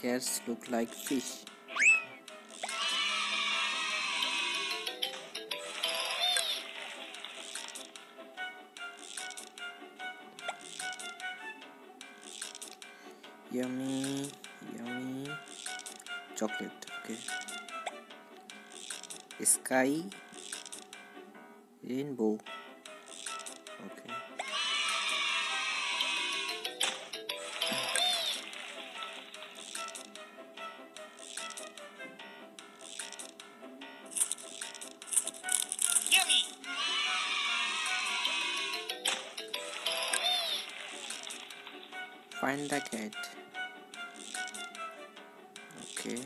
cats look like fish. Yummy, yummy chocolate. Okay. Sky, rainbow. Find the cat. Okay.